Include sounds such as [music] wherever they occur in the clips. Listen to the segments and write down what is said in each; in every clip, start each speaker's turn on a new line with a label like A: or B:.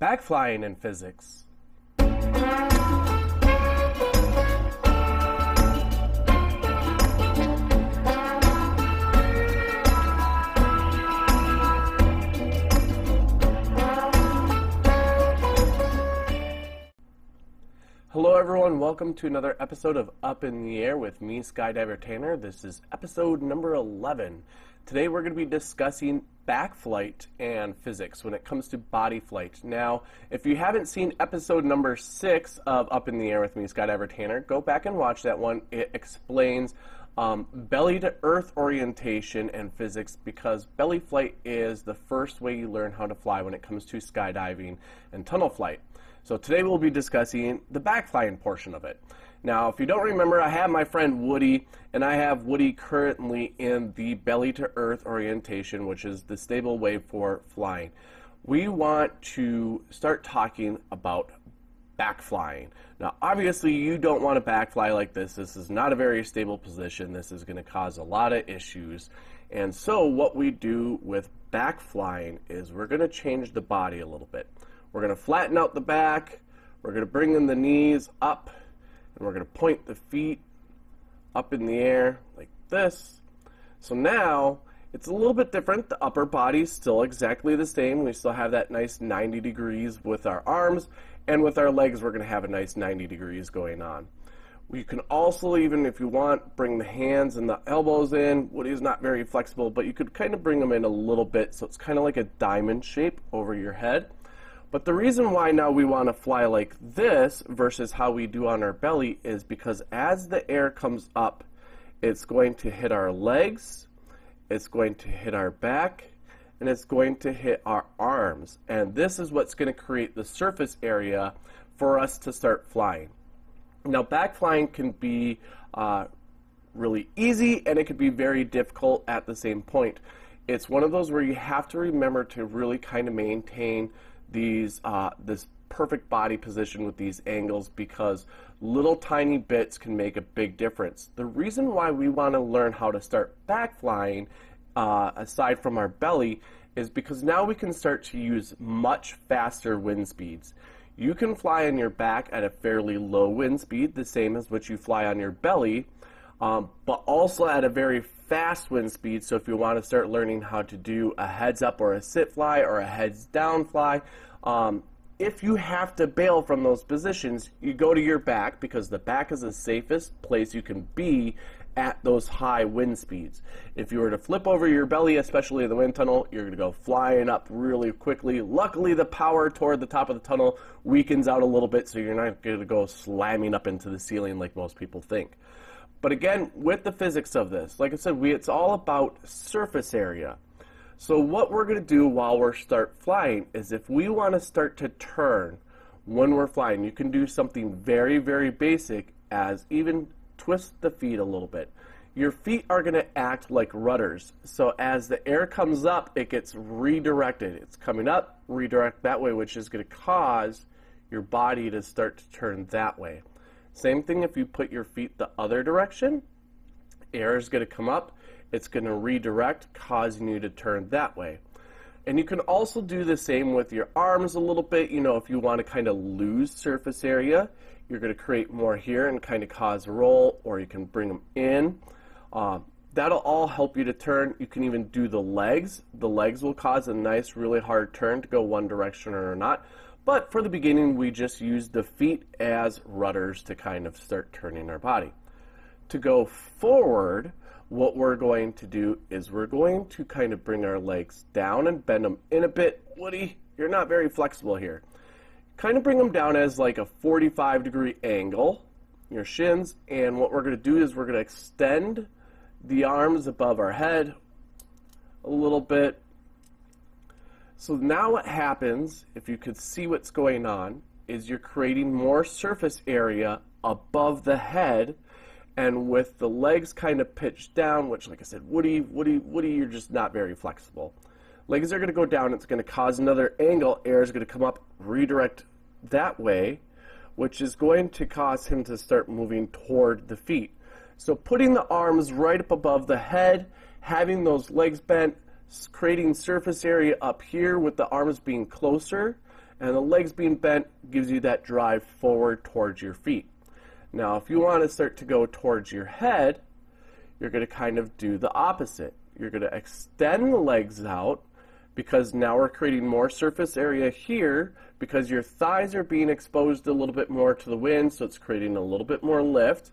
A: Backflying in physics. Hello, everyone. Welcome to another episode of Up in the Air with me, Skydiver Tanner. This is episode number 11. Today, we're going to be discussing backflight and physics when it comes to body flight. Now, if you haven't seen episode number 6 of Up in the Air with me, Skydiver Tanner, go back and watch that one. It explains um, belly to earth orientation and physics because belly flight is the first way you learn how to fly when it comes to skydiving and tunnel flight. So today we'll be discussing the backflying portion of it. Now, if you don't remember, I have my friend Woody, and I have Woody currently in the belly to earth orientation, which is the stable way for flying. We want to start talking about back flying. Now, obviously, you don't want to back fly like this. This is not a very stable position. This is going to cause a lot of issues. And so, what we do with back flying is we're going to change the body a little bit. We're going to flatten out the back. We're going to bring in the knees up. And we're going to point the feet up in the air like this. So now it's a little bit different. The upper body's still exactly the same. We still have that nice 90 degrees with our arms. And with our legs, we're going to have a nice 90 degrees going on. You can also, even if you want, bring the hands and the elbows in. Woody's not very flexible, but you could kind of bring them in a little bit so it's kind of like a diamond shape over your head. But the reason why now we want to fly like this versus how we do on our belly is because as the air comes up, it's going to hit our legs, it's going to hit our back, and it's going to hit our arms. And this is what's going to create the surface area for us to start flying. Now, back flying can be uh, really easy and it can be very difficult at the same point. It's one of those where you have to remember to really kind of maintain these uh, this perfect body position with these angles because little tiny bits can make a big difference. The reason why we want to learn how to start back flying uh, aside from our belly is because now we can start to use much faster wind speeds. You can fly on your back at a fairly low wind speed, the same as what you fly on your belly, um, but also at a very fast wind speed. So if you want to start learning how to do a heads up or a sit fly or a heads down fly, um, if you have to bail from those positions, you go to your back because the back is the safest place you can be at those high wind speeds. If you were to flip over your belly, especially in the wind tunnel, you're going to go flying up really quickly. Luckily, the power toward the top of the tunnel weakens out a little bit, so you're not going to go slamming up into the ceiling like most people think. But again, with the physics of this, like I said, we, it's all about surface area. So what we're going to do while we start flying is if we want to start to turn when we're flying, you can do something very, very basic as even twist the feet a little bit. Your feet are going to act like rudders. So as the air comes up, it gets redirected. It's coming up, redirect that way, which is going to cause your body to start to turn that way. Same thing if you put your feet the other direction, air is going to come up, it's going to redirect, causing you to turn that way. And you can also do the same with your arms a little bit. You know, if you want to kind of lose surface area, you're going to create more here and kind of cause a roll, or you can bring them in. Uh, that'll all help you to turn. You can even do the legs. The legs will cause a nice, really hard turn to go one direction or not. But for the beginning, we just use the feet as rudders to kind of start turning our body. To go forward, what we're going to do is we're going to kind of bring our legs down and bend them in a bit. Woody, you're not very flexible here. Kind of bring them down as like a 45 degree angle, your shins, and what we're going to do is we're going to extend the arms above our head a little bit so now what happens, if you could see what's going on, is you're creating more surface area above the head and with the legs kind of pitched down, which like I said, Woody, Woody, Woody, you're just not very flexible. Legs are going to go down, it's going to cause another angle, air is going to come up, redirect that way, which is going to cause him to start moving toward the feet. So putting the arms right up above the head, having those legs bent, creating surface area up here with the arms being closer. and the legs being bent gives you that drive forward towards your feet. Now, if you want to start to go towards your head, you're going to kind of do the opposite. You're going to extend the legs out because now we're creating more surface area here because your thighs are being exposed a little bit more to the wind, so it's creating a little bit more lift.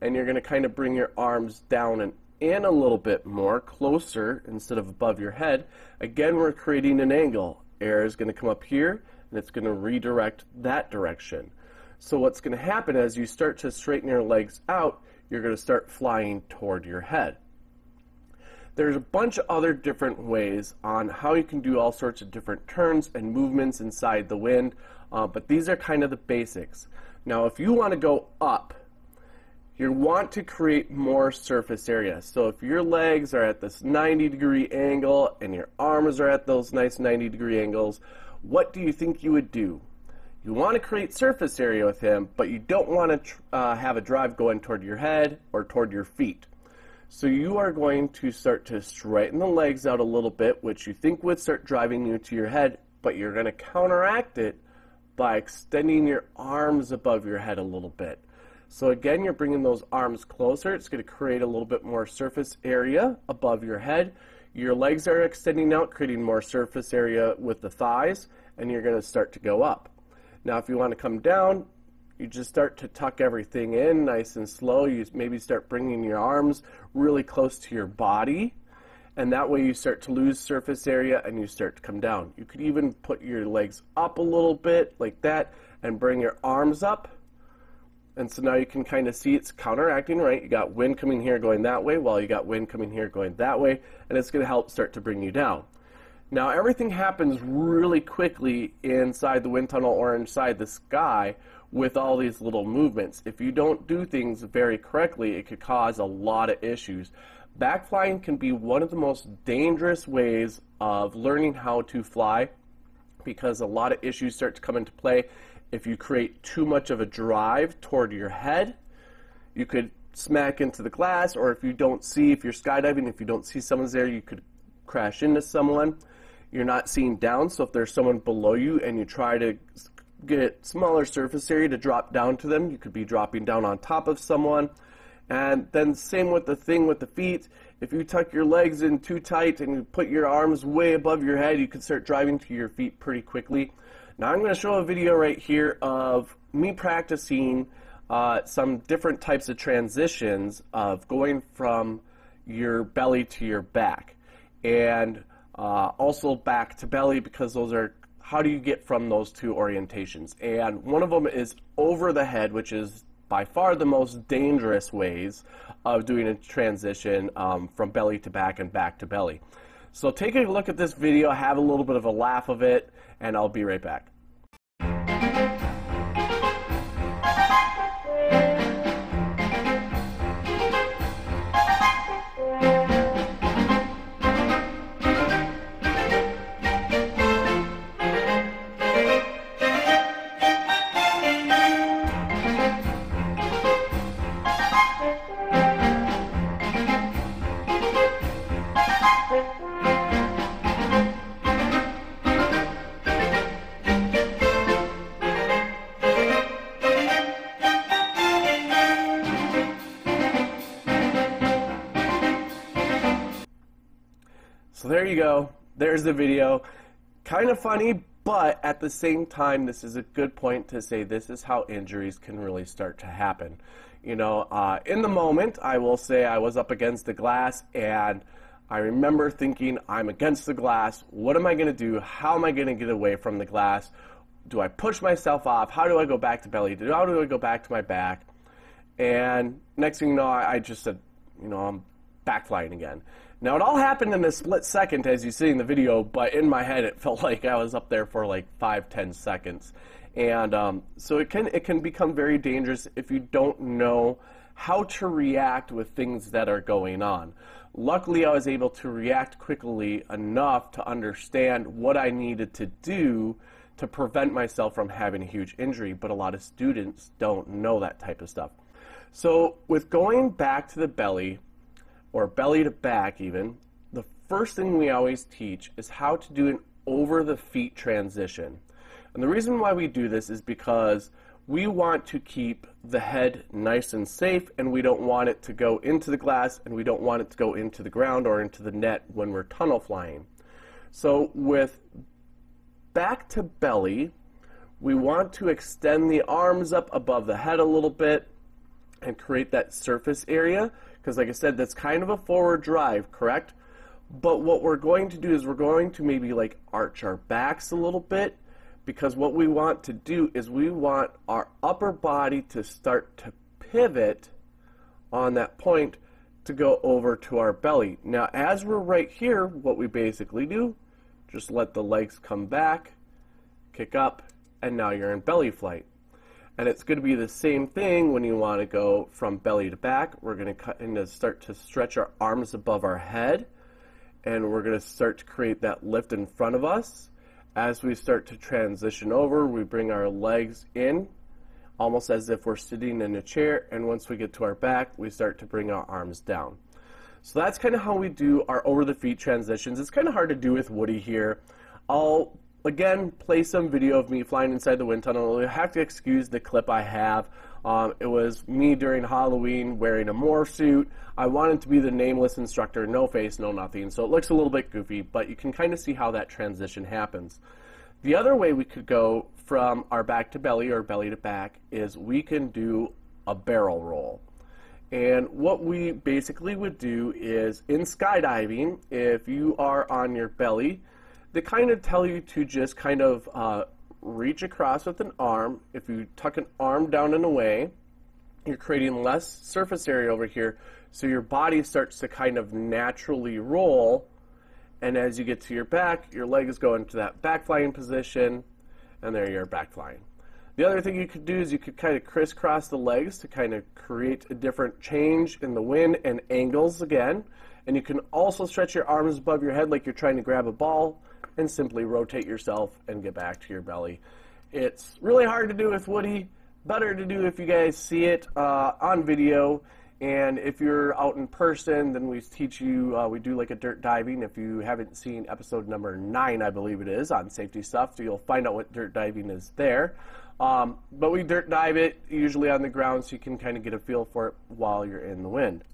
A: And you're going to kind of bring your arms down and in a little bit more, closer instead of above your head. Again, we're creating an angle. Air is going to come up here and it's going to redirect that direction. So what's going to happen as you start to straighten your legs out, you're going to start flying toward your head. There's a bunch of other different ways on how you can do all sorts of different turns and movements inside the wind, uh, but these are kind of the basics. Now, if you want to go up, you want to create more surface area. So if your legs are at this 90 degree angle and your arms are at those nice 90 degree angles, what do you think you would do? You want to create surface area with him, but you don't want to uh, have a drive going toward your head or toward your feet. So you are going to start to straighten the legs out a little bit, which you think would start driving you to your head, but you're going to counteract it by extending your arms above your head a little bit. So again, you're bringing those arms closer. It's going to create a little bit more surface area above your head. Your legs are extending out, creating more surface area with the thighs, and you're going to start to go up. Now, if you want to come down, you just start to tuck everything in nice and slow. You maybe start bringing your arms really close to your body, and that way you start to lose surface area and you start to come down. You could even put your legs up a little bit like that and bring your arms up and so now you can kind of see it's counteracting, right? You got wind coming here going that way, while you got wind coming here going that way, and it's going to help start to bring you down. Now everything happens really quickly inside the wind tunnel or inside the sky with all these little movements. If you don't do things very correctly, it could cause a lot of issues. Backflying can be one of the most dangerous ways of learning how to fly because a lot of issues start to come into play if you create too much of a drive toward your head, you could smack into the glass, or if you don't see, if you're skydiving, if you don't see someone's there, you could crash into someone. You're not seeing down, so if there's someone below you and you try to get smaller surface area to drop down to them, you could be dropping down on top of someone. And then same with the thing with the feet. If you tuck your legs in too tight and you put your arms way above your head, you can start driving to your feet pretty quickly. Now I'm going to show a video right here of me practicing uh, some different types of transitions of going from your belly to your back and uh, also back to belly because those are how do you get from those two orientations and one of them is over the head which is by far the most dangerous ways of doing a transition um, from belly to back and back to belly so take a look at this video, have a little bit of a laugh of it, and I'll be right back. There you go. There's the video. Kind of funny, but at the same time, this is a good point to say this is how injuries can really start to happen. You know, uh, in the moment, I will say I was up against the glass and I remember thinking, I'm against the glass. What am I going to do? How am I going to get away from the glass? Do I push myself off? How do I go back to belly? How do I go back to my back? And next thing you know, I, I just said, you know, I'm backflying again. Now, it all happened in a split second, as you see in the video, but in my head, it [laughs] felt like I was up there for like five, ten seconds. And um, so it can, it can become very dangerous if you don't know how to react with things that are going on. Luckily, I was able to react quickly enough to understand what I needed to do to prevent myself from having a huge injury, but a lot of students don't know that type of stuff. So, with going back to the belly, or belly to back even, the first thing we always teach is how to do an over the feet transition. And the reason why we do this is because we want to keep the head nice and safe and we don't want it to go into the glass and we don't want it to go into the ground or into the net when we're tunnel flying. So with back to belly, we want to extend the arms up above the head a little bit and create that surface area because like I said that's kind of a forward drive correct but what we're going to do is we're going to maybe like arch our backs a little bit because what we want to do is we want our upper body to start to pivot on that point to go over to our belly. Now as we're right here, what we basically do, just let the legs come back, kick up, and now you're in belly flight. And it's going to be the same thing when you want to go from belly to back. We're going to start to stretch our arms above our head and we're going to start to create that lift in front of us as we start to transition over, we bring our legs in almost as if we're sitting in a chair, and once we get to our back, we start to bring our arms down. So that's kind of how we do our over the feet transitions. It's kind of hard to do with Woody here. I'll again play some video of me flying inside the wind tunnel. You'll have to excuse the clip I have. Um, it was me during Halloween wearing a morph suit. I wanted to be the nameless instructor, no face, no nothing. So it looks a little bit goofy, but you can kind of see how that transition happens. The other way we could go from our back to belly or belly to back is we can do a barrel roll. And what we basically would do is in skydiving, if you are on your belly, they kind of tell you to just kind of uh, reach across with an arm. If you tuck an arm down and away, you're creating less surface area over here, so your body starts to kind of naturally roll. And as you get to your back, your legs go into that back flying position, and there you're back flying. The other thing you could do is you could kind of crisscross the legs to kind of create a different change in the wind and angles again. And you can also stretch your arms above your head like you're trying to grab a ball and simply rotate yourself and get back to your belly. It's really hard to do with Woody, better to do if you guys see it uh, on video. And if you're out in person, then we teach you, uh, we do like a dirt diving. If you haven't seen episode number nine, I believe it is, on safety stuff, so you'll find out what dirt diving is there. Um, but we dirt dive it usually on the ground so you can kind of get a feel for it while you're in the wind.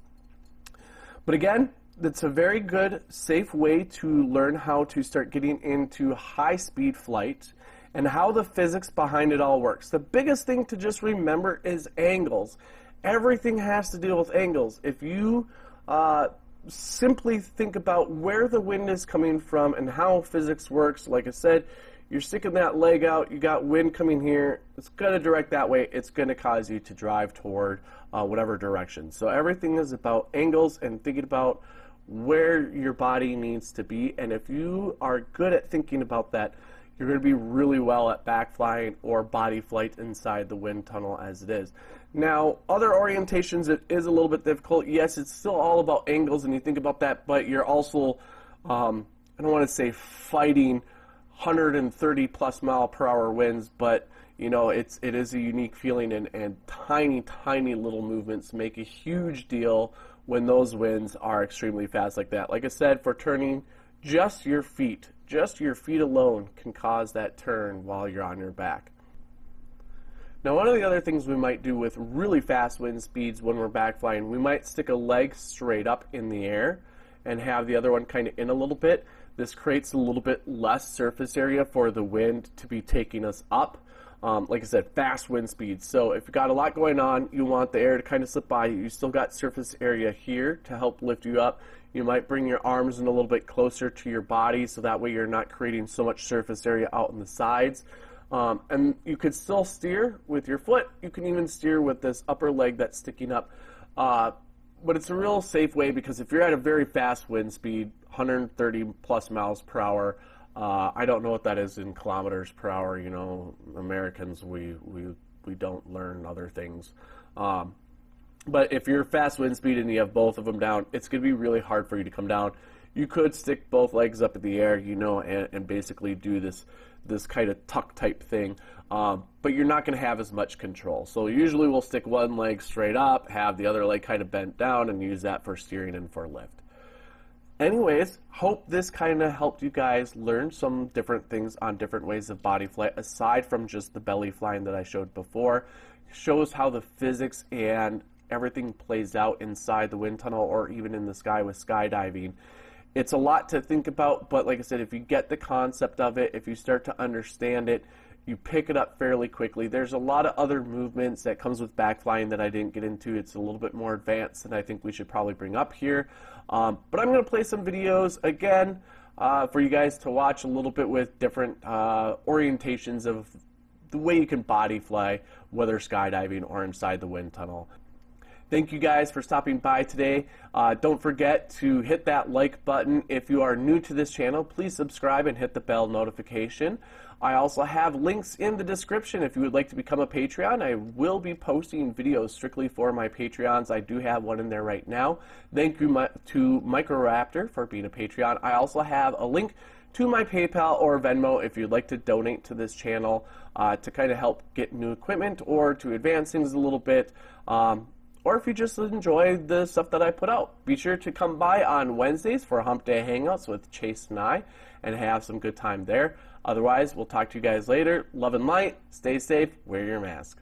A: But again, that's a very good, safe way to learn how to start getting into high speed flight and how the physics behind it all works. The biggest thing to just remember is angles. Everything has to deal with angles. If you uh, simply think about where the wind is coming from and how physics works, like I said, you're sticking that leg out, you got wind coming here, it's going to direct that way, it's going to cause you to drive toward uh, whatever direction. So everything is about angles and thinking about where your body needs to be. And if you are good at thinking about that, you're going to be really well at back flying or body flight inside the wind tunnel as it is. Now, other orientations, it is a little bit difficult. Yes, it's still all about angles, and you think about that, but you're also, um, I don't want to say fighting 130 plus mile per hour winds, but you know, it's it is a unique feeling, and, and tiny, tiny little movements make a huge deal when those winds are extremely fast like that. Like I said, for turning, just your feet, just your feet alone can cause that turn while you're on your back. Now, one of the other things we might do with really fast wind speeds when we're back flying, we might stick a leg straight up in the air and have the other one kind of in a little bit. This creates a little bit less surface area for the wind to be taking us up. Um, like I said, fast wind speeds. So if you've got a lot going on, you want the air to kind of slip by you. You still got surface area here to help lift you up. You might bring your arms in a little bit closer to your body so that way you're not creating so much surface area out on the sides. Um, and you could still steer with your foot. You can even steer with this upper leg that's sticking up. Uh, but it's a real safe way because if you're at a very fast wind speed, 130 plus miles per hour, uh, I don't know what that is in kilometers per hour. You know, Americans we we we don't learn other things. Um, but if you're fast wind speed and you have both of them down, it's going to be really hard for you to come down. You could stick both legs up in the air, you know, and, and basically do this this kind of tuck type thing. Um, but you're not going to have as much control. So usually we'll stick one leg straight up, have the other leg kind of bent down, and use that for steering and for lift. Anyways, hope this kind of helped you guys learn some different things on different ways of body flight aside from just the belly flying that I showed before. Shows how the physics and everything plays out inside the wind tunnel or even in the sky with skydiving. It's a lot to think about, but like I said, if you get the concept of it, if you start to understand it, you pick it up fairly quickly. There's a lot of other movements that comes with backflying that I didn't get into. It's a little bit more advanced and I think we should probably bring up here. Um, but I'm going to play some videos again uh, for you guys to watch a little bit with different uh, orientations of the way you can body fly, whether skydiving or inside the wind tunnel. Thank you guys for stopping by today. Uh, don't forget to hit that like button. If you are new to this channel, please subscribe and hit the bell notification. I also have links in the description if you would like to become a Patreon. I will be posting videos strictly for my Patreons. I do have one in there right now. Thank you to Microraptor for being a Patreon. I also have a link to my PayPal or Venmo if you'd like to donate to this channel uh, to kind of help get new equipment or to advance things a little bit. Um, or if you just enjoy the stuff that I put out. Be sure to come by on Wednesdays for Hump Day Hangouts with Chase and I and have some good time there. Otherwise, we'll talk to you guys later. Love and light. Stay safe. Wear your mask.